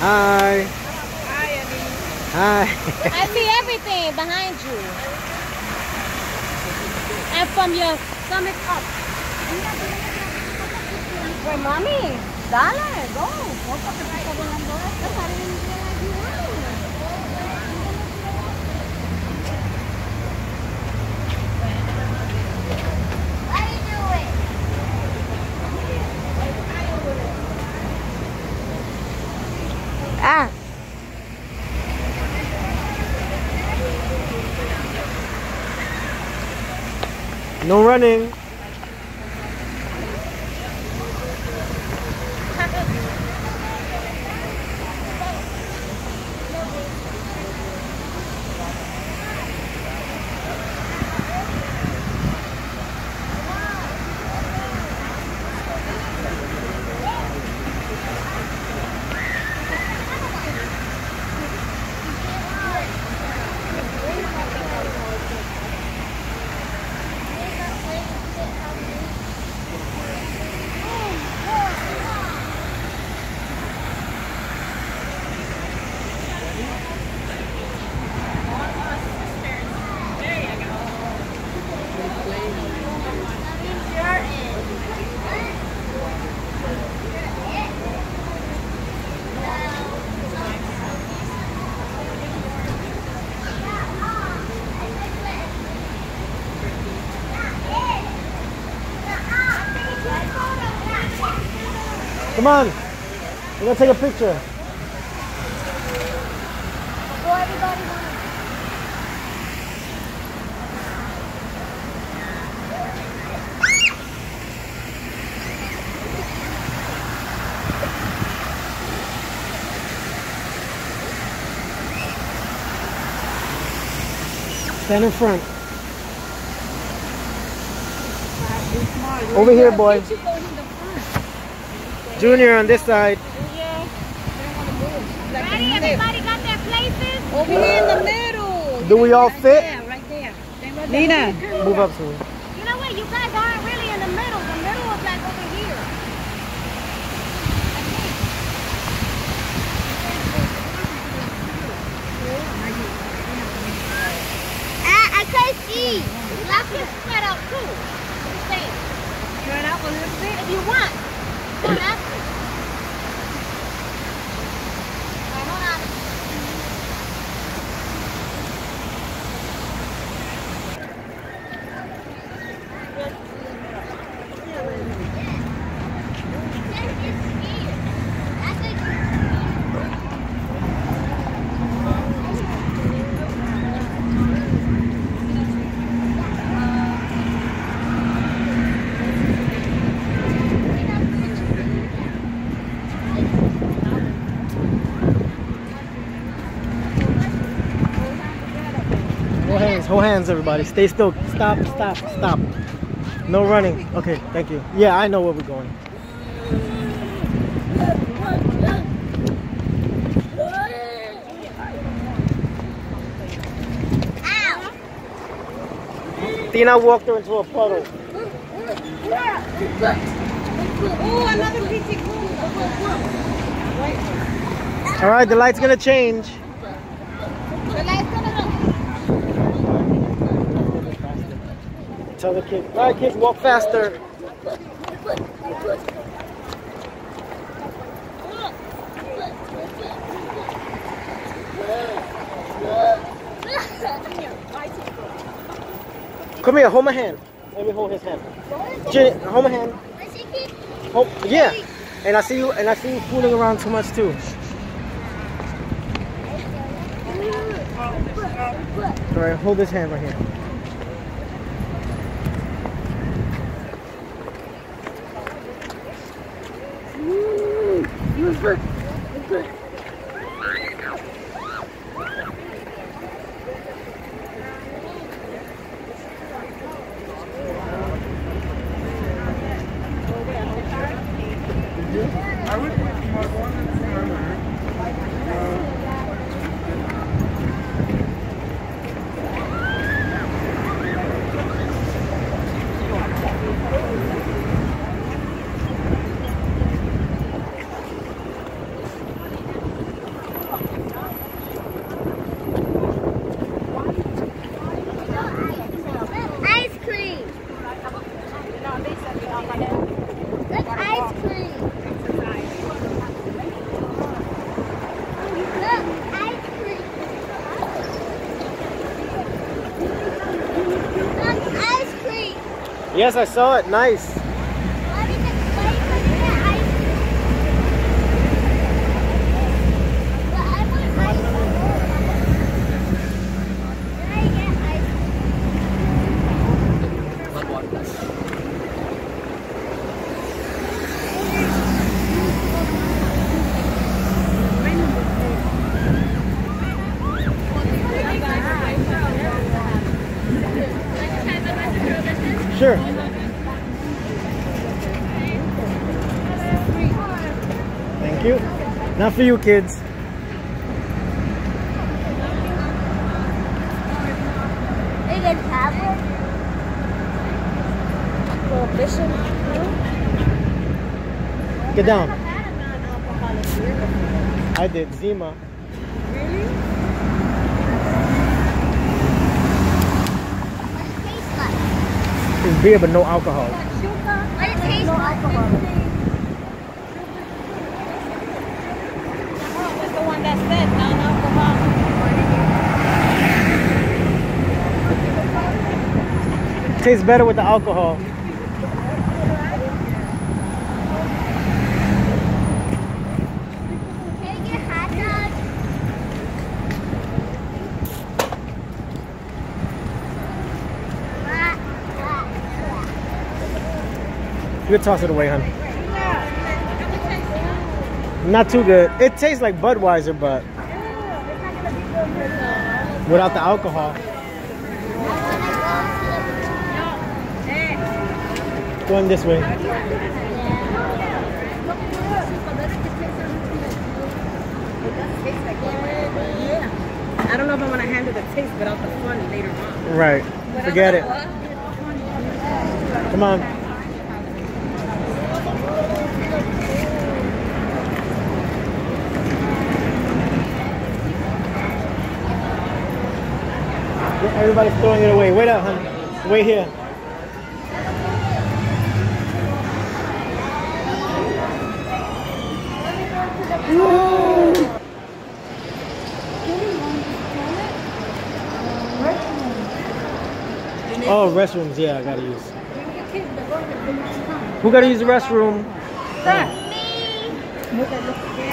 Hi. Hi, Annie. Hi. I see everything behind you. And from your stomach up. Wait, mommy. Dale, go. Go que Ah. No running. On. We're gonna take a picture. Stand in front. Over here, boy. You go in the front. Junior on this side. Ready? Everybody got their places? Over here in the middle. Do we all fit? Yeah, right there. Nina. Move up, Sue. You know what? You guys aren't really in the middle. The middle is like over here. I, I can't see. I can spread out too. Same. Spread out a little bit. If you want. Come on, ask me. Alright, hold on. Hold hands, everybody. Stay still. Stop, stop, stop. No running. Okay, thank you. Yeah, I know where we're going. Tina walked her into a puddle. Oh, another. All right, the light's gonna change. The light's gonna Tell the kids. All right, kids, walk faster. Come here, hold my hand. Let me hold his hand. Jenny, hold my hand. Hold, yeah. And I see you. And I see you fooling around too much too. All right, hold this hand right here. Pittsburgh. Yes, I saw it. Nice. Why did it- why you couldn't get ice cream? But I want ice cream. Can I get ice Sure. Thank you. Not for you kids. They get tablet. Prohibition. Get down. I did. Zima. Tastes like. It's beer, but no alcohol. What it tastes like. The one that said non-alcohol. Tastes better with the alcohol. Can I get hot dog? Hot dog. You can toss it away, hon. Not too good. It tastes like Budweiser, but without the alcohol. Going this way. I don't know if I want to handle the taste without the fun later on. Right. Forget it. Come on. Everybody's throwing it away. Wait up, honey. Wait here. Oh, restrooms. Yeah, I gotta use. Who gotta use the restroom? Oh. Me.